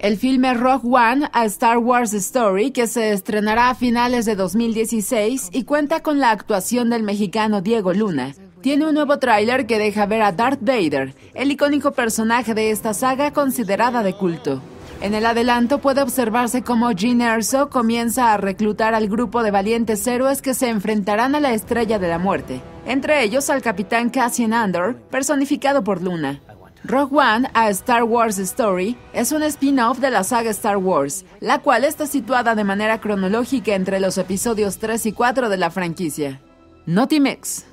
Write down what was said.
El filme Rock One, a Star Wars Story, que se estrenará a finales de 2016 y cuenta con la actuación del mexicano Diego Luna. Tiene un nuevo tráiler que deja ver a Darth Vader, el icónico personaje de esta saga considerada de culto. En el adelanto puede observarse cómo Gene Erso comienza a reclutar al grupo de valientes héroes que se enfrentarán a la Estrella de la Muerte, entre ellos al capitán Cassian Andor, personificado por Luna. Rogue One, a Star Wars Story, es un spin-off de la saga Star Wars, la cual está situada de manera cronológica entre los episodios 3 y 4 de la franquicia. Notimex.